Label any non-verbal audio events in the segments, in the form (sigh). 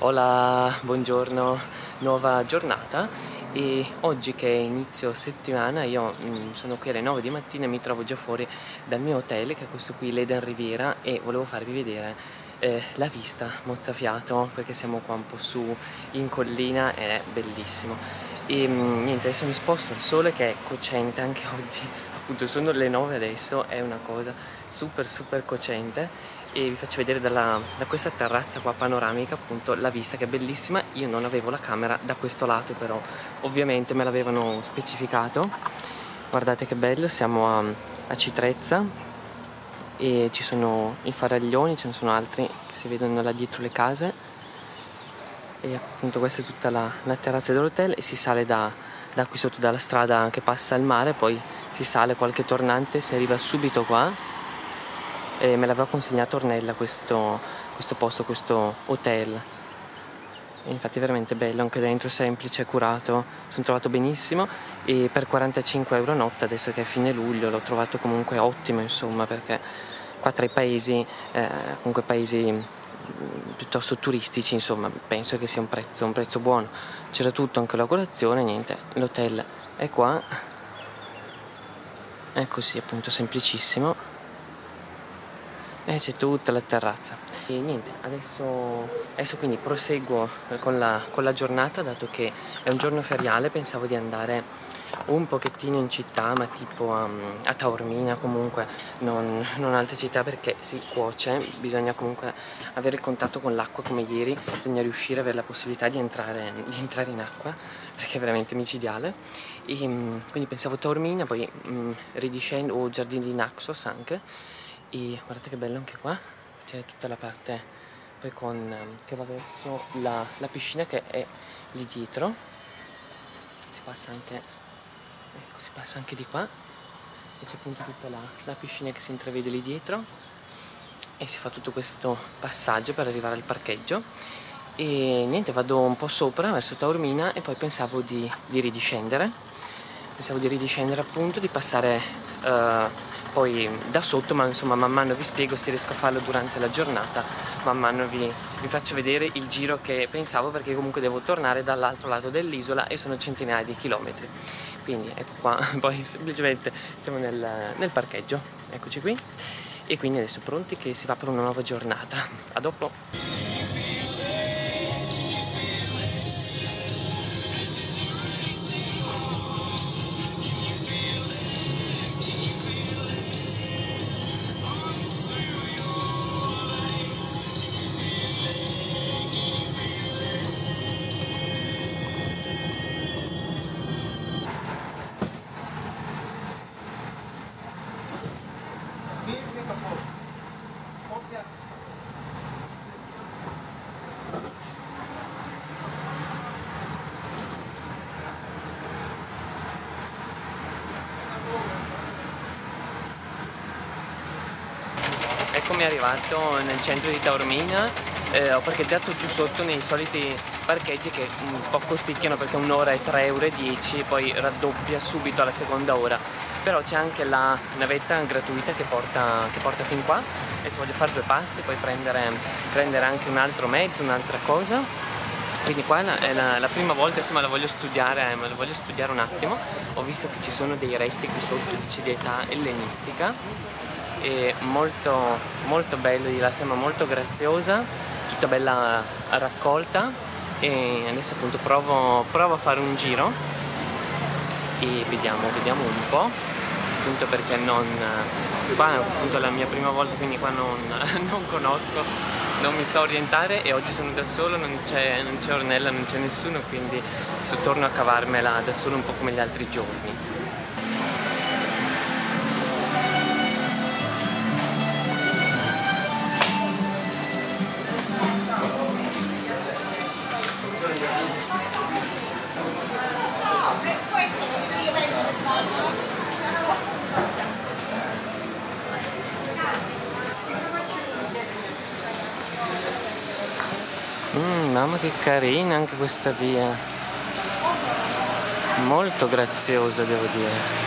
Hola, buongiorno, nuova giornata. E oggi che è inizio settimana io mm, sono qui alle 9 di mattina e mi trovo già fuori dal mio hotel che è questo qui l'Eden Riviera e volevo farvi vedere eh, la vista mozzafiato perché siamo qua un po' su in collina ed è bellissimo. E mm, niente adesso mi sposto al sole che è cocente anche (laughs) oggi appunto sono le 9 adesso è una cosa super super cocente e vi faccio vedere dalla, da questa terrazza qua panoramica appunto la vista che è bellissima. Io non avevo la camera da questo lato però ovviamente me l'avevano specificato. Guardate che bello siamo a, a Citrezza e ci sono i faraglioni ce ne sono altri che si vedono là dietro le case. E appunto questa è tutta la, la terrazza dell'hotel e si sale da, da qui sotto dalla strada che passa al mare poi si sale qualche tornante si arriva subito qua e me l'aveva consegnato Ornella questo, questo posto, questo hotel. E infatti è veramente bello, anche dentro semplice, curato, sono trovato benissimo. E per 45 euro notte, adesso che è fine luglio, l'ho trovato comunque ottimo insomma perché qua tra i paesi, eh, comunque paesi mm, piuttosto turistici, insomma, penso che sia un prezzo, un prezzo buono. C'era tutto, anche la colazione, niente, l'hotel è qua, è così appunto semplicissimo e c'è tutta la terrazza. E niente adesso, adesso quindi proseguo con la, con la giornata dato che è un giorno feriale pensavo di andare un pochettino in città ma tipo a, a Taormina comunque non, non, altre città perché si cuoce bisogna comunque avere il contatto con l'acqua come ieri bisogna riuscire ad avere la possibilità di entrare, di entrare in acqua perché è veramente micidiale. E, quindi pensavo Taormina poi mh, ridiscendo o Giardini di Naxos anche e guardate che bello anche qua c'è tutta la parte poi con ehm, che va verso la, la piscina che è lì dietro. Si passa anche ecco si passa anche di qua. E c'è appunto tutta la, la piscina che si intravede lì dietro. E si fa tutto questo passaggio per arrivare al parcheggio. E niente vado un po' sopra verso Taormina e poi pensavo di, di ridiscendere. Pensavo di ridiscendere appunto di passare uh, poi da sotto, ma insomma man mano vi spiego se riesco a farlo durante la giornata, man mano vi, vi faccio vedere il giro che pensavo perché comunque devo tornare dall'altro lato dell'isola e sono centinaia di chilometri. Quindi ecco qua, (laughs) poi semplicemente siamo nel, nel parcheggio, eccoci qui e quindi adesso pronti che si va per una nuova giornata. A dopo! Eccomi arrivato nel centro di Taormina eh, ho parcheggiato giù sotto nei soliti parcheggi che un po' costicchiano perché un'ora è 3,10 euro poi raddoppia subito alla seconda ora. Però c'è anche la navetta gratuita che porta, che porta fin qua e se voglio fare due passi poi prendere, prendere anche un altro mezzo, un'altra cosa. Quindi qua è la, la, prima volta, insomma la voglio studiare, ma la voglio studiare un attimo. Ho visto che ci sono dei resti qui sotto di età ellenistica e molto, molto bello di là, sembra molto graziosa, tutta bella raccolta. E adesso appunto provo, provo a fare un giro e vediamo, vediamo un po' appunto perché non qua è appunto la mia prima volta quindi qua non, (laughs) non conosco non mi so orientare e oggi sono da solo non c'è Ornella non c'è nessuno quindi torno a cavarmela da solo un po' come gli altri giorni che carina anche questa via. Molto graziosa devo dire.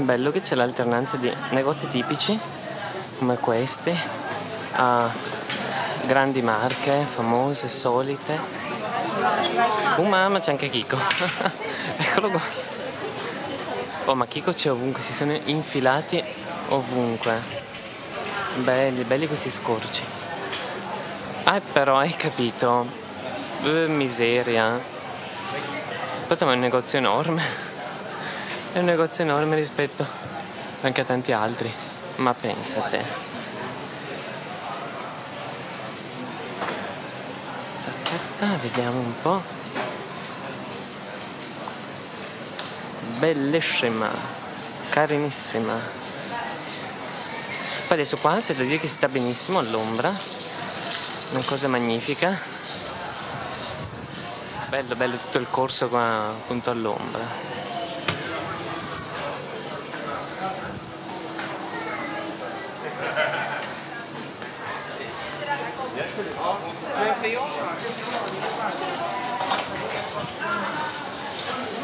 Bello che c'è l'alternanza di negozi tipici come questi a grandi marche, famose, solite. Oh mamma c'è anche Kiko. (laughs) Eccolo qua. Oh ma Kiko c'è ovunque, si sono infilati ovunque. Belli, belli questi scorci. Ah però hai capito. Uh, miseria. Aspetta ma è un negozio enorme. (laughs) È un negozio enorme rispetto anche a tanti altri. Ma pensa a te. Ta vediamo un po'. Bellissima, carinissima. Poi adesso qua c'è da dire che si sta benissimo all'ombra. Una cosa magnifica. Bello, bello tutto il corso qua appunto all'ombra.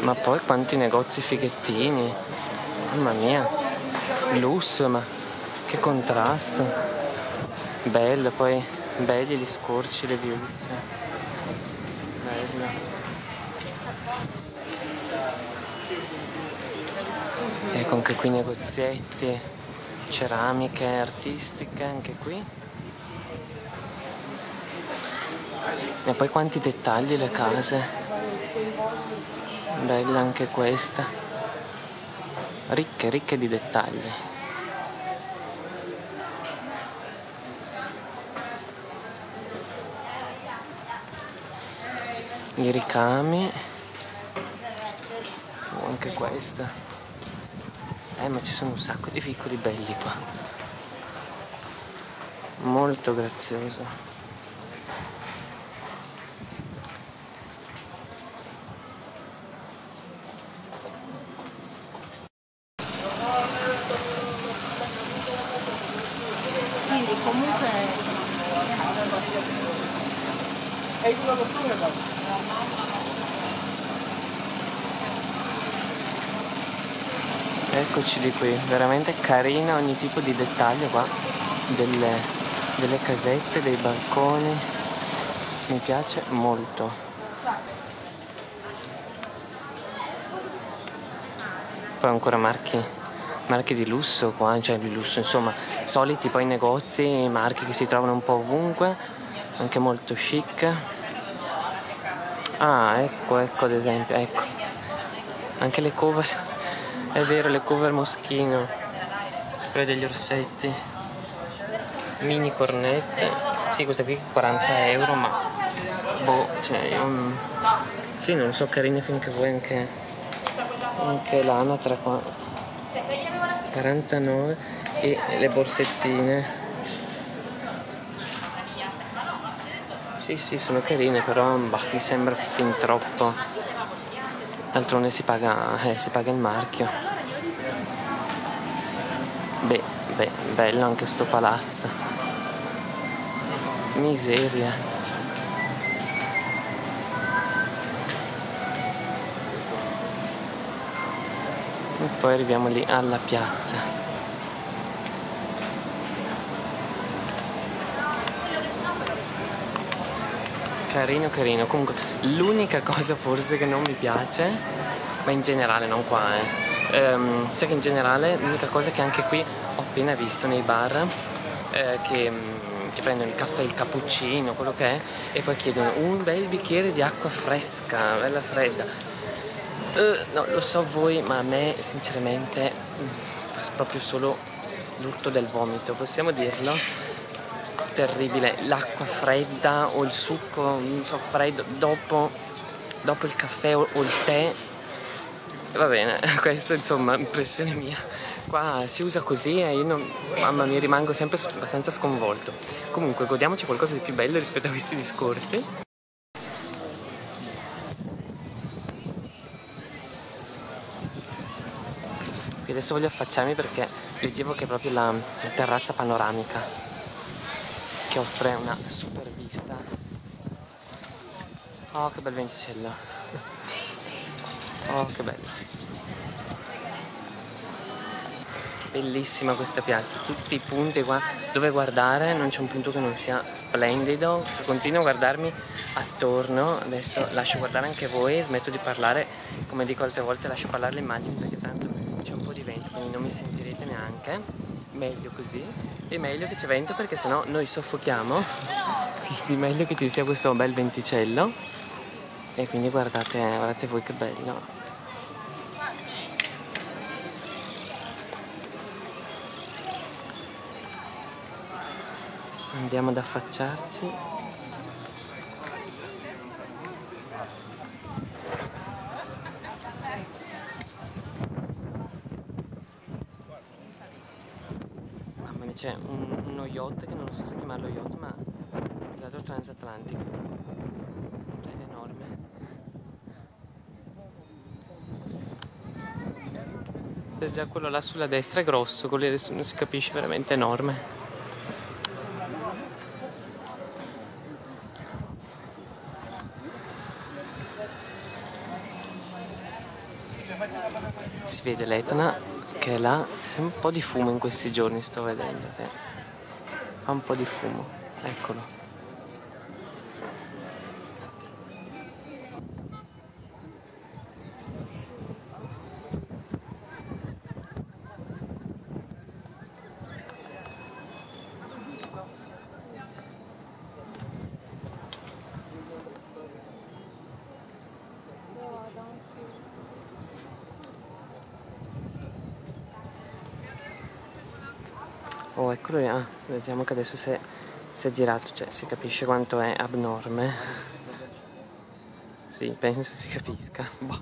Ma poi quanti negozi fighettini. Mamma mia. Lusso, ma che contrasto. Bello, poi belli gli scorci, le viuzze. Bello. Ecco anche qui negozietti, ceramiche artistiche, anche qui. E poi quanti dettagli le case. Bella anche questa. Ricche, ricche di dettagli. I ricami. Oh, anche questa. Eh, ma ci sono un sacco di piccoli belli qua. Molto grazioso. Eccoci di qui, veramente carina ogni tipo di dettaglio qua, delle, delle casette, dei balconi, mi piace molto. Poi ancora marchi, marchi di lusso qua, cioè di lusso insomma, soliti poi negozi, marchi che si trovano un po' ovunque, anche molto chic. Ah, ecco, ecco ad esempio, ecco. Anche le cover, è vero, le cover moschino, quelle degli orsetti. Mini cornette, sì, questa qui 40 euro, ma boh, cioè, io, sì, non so, carine finché vuoi anche, anche l'anatra qua. 49 e le borsettine Sì, sì, sono carine, però bah, mi sembra fin troppo. D'altronde si paga, eh, si paga il marchio. Beh, beh, bello anche sto palazzo. Miseria. Poi arriviamo lì alla piazza. carino carino. Comunque l'unica cosa forse che non mi piace ma in generale non qua eh. Um, sai che in generale l'unica cosa che anche qui ho appena visto nei bar eh, che, mm, che prendono il caffè il cappuccino quello che è e poi chiedono un bel bicchiere di acqua fresca bella fredda uh, no lo so voi ma a me sinceramente mm, fa proprio solo l'urto del vomito possiamo dirlo terribile, l'acqua fredda o il succo, non so, freddo, dopo, dopo il caffè o, o il tè, va bene, (laughs) questo insomma, impressione mia. Qua si usa così e io non, mamma mia rimango sempre abbastanza sconvolto. Comunque godiamoci qualcosa di più bello rispetto a questi discorsi. Adesso voglio affacciarmi perché leggevo che è proprio la, la terrazza panoramica che offre una super vista. Oh che bel venticello. Oh che bello. bellissima questa piazza, tutti i punti qua dove guardare, non c'è un punto che non sia splendido, continuo a guardarmi attorno, adesso lascio guardare anche voi, smetto di parlare, come dico altre volte lascio parlare le immagini perché tanto c'è un po' di vento, quindi non mi sentirete neanche, meglio così, e meglio che c'è vento perché sennò noi soffochiamo, quindi meglio che ci sia questo bel venticello, e quindi guardate, guardate voi che bello. andiamo ad affacciarci mamma mia c'è un, uno yacht che non so se chiamarlo yacht ma è stato transatlantico. È enorme. C'è già quello là sulla destra è grosso quello adesso non si capisce veramente enorme. Si vede l'Etna che è là. C'è un po' di fumo in questi giorni sto vedendo fa un po' di fumo. Eccolo vediamo che adesso si è, si è girato, cioè si capisce quanto è abnorme. Sì, penso si capisca. Boh.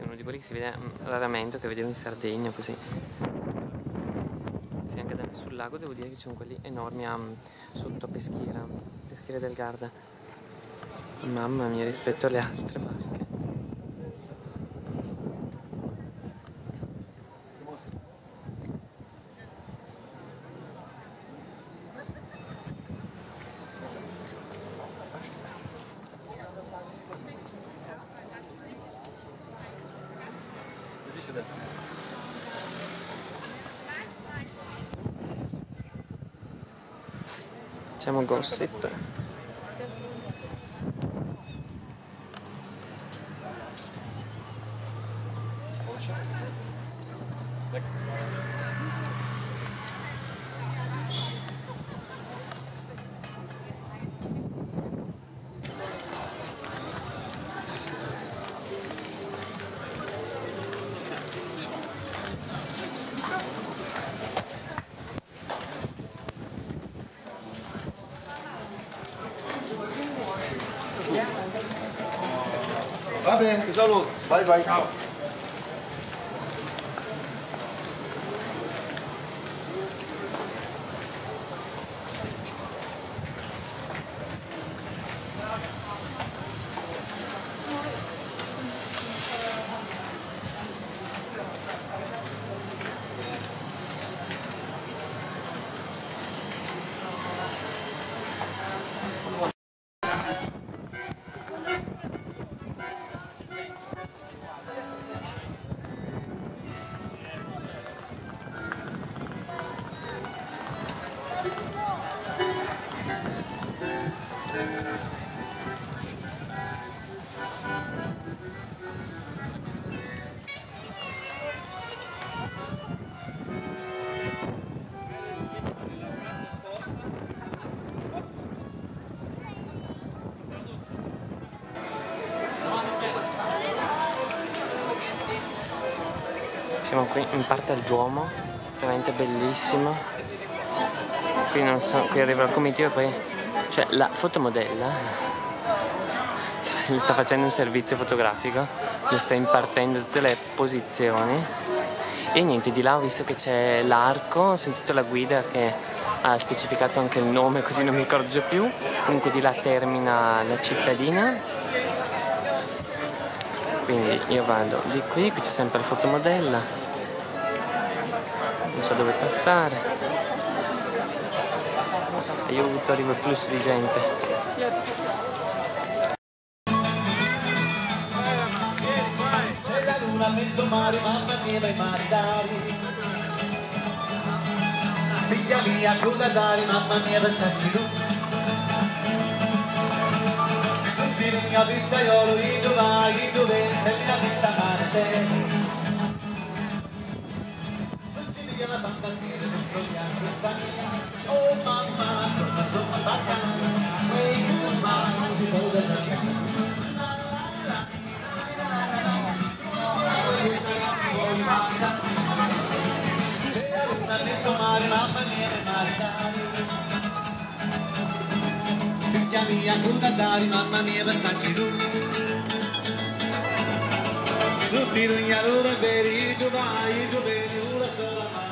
Uno di quelli che si vede mm, raramente, che vedevo in Sardegna così. Sì, anche da me sul lago devo dire che ci sono quelli enormi um, sotto Peschiera, Peschiera del Garda. Mamma mia, rispetto alle altre barche. Facciamo gossip. Vabbè, saluto. Vai, vai. Ciao. Siamo qui in parte al Duomo, veramente bellissimo. Qui non so, qui arriva il comitiva e poi cioè la fotomodella le sta facendo un servizio fotografico, le sta impartendo tutte le posizioni. E niente, di là ho visto che c'è l'arco, ho sentito la guida che ha specificato anche il nome così non mi ricordo più. Comunque di là termina la cittadina quindi io vado di qui, qui c'è sempre la fotomodella non so dove passare e io ho avuto arrivo il flusso di gente vai. Figlia mia, cosa dare, mamma mia, vai starci tu. Senti il mio pizzaiolo, io vai, io vengo, sei la pizza parte. Senti la fantasia del sogno, mezzo mare, mamma mia, maritari. Figlia mia, contatari, mamma mia, passarci tu. Su di noi a loro veri, tu vai, tu vedi, una sola mano.